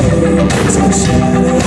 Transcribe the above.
It's a